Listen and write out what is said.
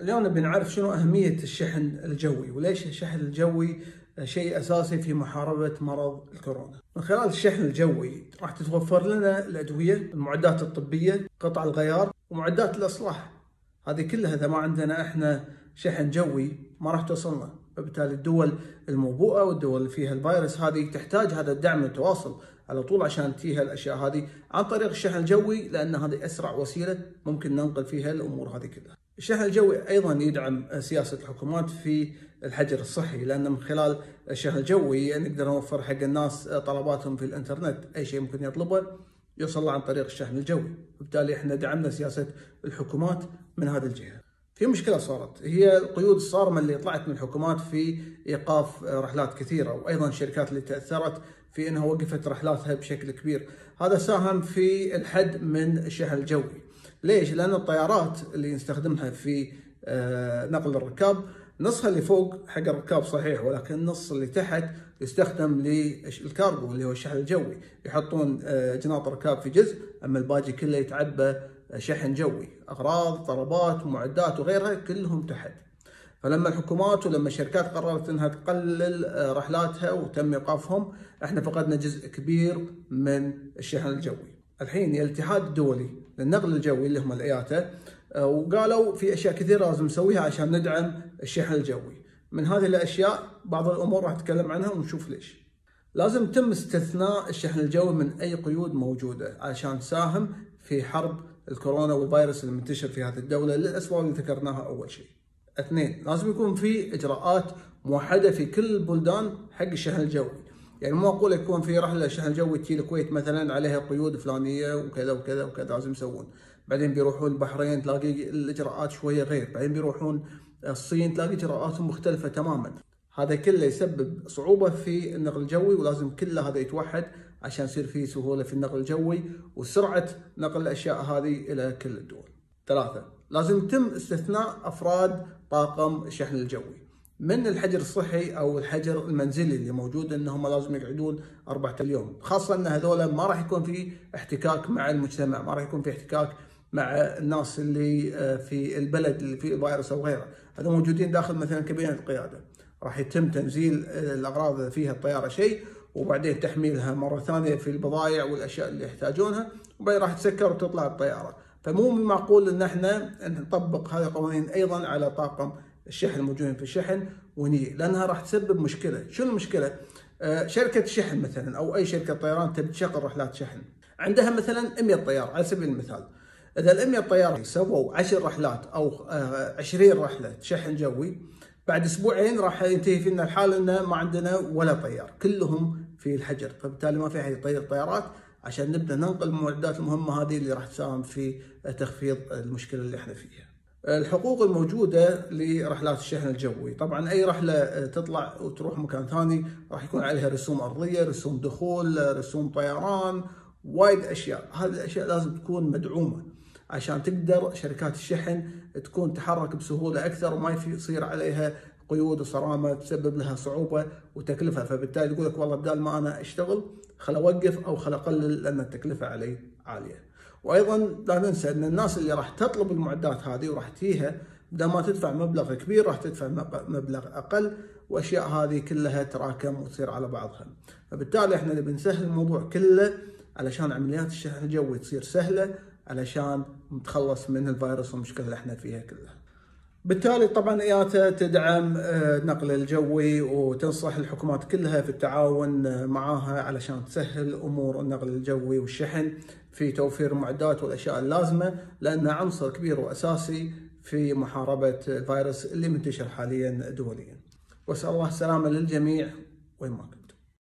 اليوم نبي نعرف شنو أهمية الشحن الجوي وليش الشحن الجوي شيء أساسي في محاربة مرض الكورونا؟ من خلال الشحن الجوي راح تتوفر لنا الأدوية المعدات الطبية قطع الغيار ومعدات الإصلاح. هذه كلها إذا ما عندنا إحنا شحن جوي ما راح توصلنا. فبالتالي الدول الموبوءة والدول اللي فيها الفيروس هذه تحتاج هذا الدعم والتواصل على طول عشان تجيها الأشياء هذه عن طريق الشحن الجوي لأن هذه أسرع وسيلة ممكن ننقل فيها الأمور هذه كلها. الشحن الجوي أيضا يدعم سياسة الحكومات في الحجر الصحي لأن من خلال الشحن الجوي نقدر نوفر حق الناس طلباتهم في الإنترنت أي شيء ممكن يطلبه يوصل عن طريق الشحن الجوي، وبالتالي إحنا دعمنا سياسة الحكومات من هذه الجهة. في مشكلة صارت هي القيود الصارمة اللي طلعت من الحكومات في إيقاف رحلات كثيرة وأيضا الشركات اللي تأثرت في إنها وقفت رحلاتها بشكل كبير، هذا ساهم في الحد من الشحن الجوي. ليش؟ لأن الطيارات اللي نستخدمها في آه، نقل الركاب نصها اللي فوق حق الركاب صحيح ولكن النص اللي تحت يستخدم للكارغو اللي هو الشحن الجوي يحطون آه، جناط الركاب في جزء أما الباقي كله يتعبى شحن جوي أغراض طلبات معدات وغيرها كلهم تحت. فلما الحكومات ولما الشركات قررت إنها تقلل آه، رحلاتها وتم إيقافهم إحنا فقدنا جزء كبير من الشحن الجوي. الحين الاتحاد الدولي للنقل الجوي اللي هم الاياتا آه، وقالوا في أشياء كثيرة لازم نسويها عشان ندعم الشحن الجوي. من هذه الأشياء بعض الأمور راح نتكلم عنها ونشوف ليش. لازم تم استثناء الشحن الجوي من أي قيود موجودة عشان تساهم في حرب الكورونا والفيروس اللي منتشر في هذه الدولة للاسباب اللي ذكرناها أول شيء. اثنين لازم يكون في إجراءات موحدة في كل البلدان حق الشحن الجوي. يعني مو أقول يكون في رحلة شحن جوي تجي الكويت مثلا عليها قيود فلانية وكذا وكذا وكذا لازم يسوون. بعدين بيروحون البحرين تلاقي الإجراءات شوية غير، بعدين بيروحون الصين تلاقي إجراءاتهم مختلفة تماما. هذا كله يسبب صعوبة في النقل الجوي ولازم كله هذا يتوحد عشان يصير في سهولة في النقل الجوي وسرعة نقل الأشياء هذه إلى كل الدول. ثلاثة لازم يتم استثناء أفراد طاقم الشحن الجوي من الحجر الصحي أو الحجر المنزلي اللي موجود انهم لازم يقعدون أربعة اليوم، خاصة إن هذول ما راح يكون في احتكاك مع المجتمع، ما راح يكون في احتكاك مع الناس اللي آه، في البلد اللي فيه الفيروس أو غيره، هذول موجودين داخل مثلا كابينة القيادة. راح يتم تنزيل الأغراض اللي فيها الطيارة شيء وبعدين تحميلها مرة ثانية في البضائع والأشياء اللي يحتاجونها وبعدين راح تسكر وتطلع الطيارة. فمو من المعقول إن إحنا نطبق هذه القوانين أيضا على طاقم الشحن الموجودين في الشحن وني لأنها راح تسبب مشكلة. شنو المشكلة؟ آه شركة شحن مثلا أو أي شركة طيران تبي تشغل رحلات شحن. عندها مثلا 100 طيار على سبيل المثال. إذا ال 100 طيار سووا 10 رحلات أو آه 20 رحلة شحن جوي بعد أسبوعين راح ينتهي فينا الحال إنه ما عندنا ولا طيار. كلهم في الحجر. فبالتالي ما في أحد يطير طيارات عشان نبدأ ننقل المعدات المهمة هذه اللي راح تساهم في تخفيض المشكلة اللي إحنا فيها. الحقوق الموجودة لرحلات الشحن الجوي، طبعا أي رحلة تطلع وتروح مكان ثاني راح يكون عليها رسوم أرضية، رسوم دخول، رسوم طيران، وايد أشياء، هذه الأشياء لازم تكون مدعومة. عشان تقدر شركات الشحن تكون تحرك بسهولة أكثر وما يصير عليها قيود وصرامة تسبب لها صعوبة وتكلفة فبالتالي يقول لك والله بدال ما أنا أشتغل خل أوقف أو خل أقلل لأن التكلفة علي عالية. وأيضا لا ننسى أن الناس اللي راح تطلب المعدات هذه وراح تجيها بدل ما تدفع مبلغ كبير راح تدفع مبلغ أقل وأشياء هذه كلها تراكم وتصير على بعضها. فبالتالي إحنا نبي نسهل الموضوع كله علشان عمليات الشحن الجوي تصير سهلة علشان نتخلص من الفيروس والمشكلة اللي إحنا فيها كلها. بالتالي طبعا اياتا تدعم النقل آه، الجوي وتنصح الحكومات كلها في التعاون آه، معاها علشان تسهل أمور النقل الجوي والشحن في توفير المعدات والأشياء اللازمة لانها عنصر كبير وأساسي في محاربة الفيروس اللي منتشر حاليا دوليا. وأسأل الله السلامة للجميع وين ما كنت.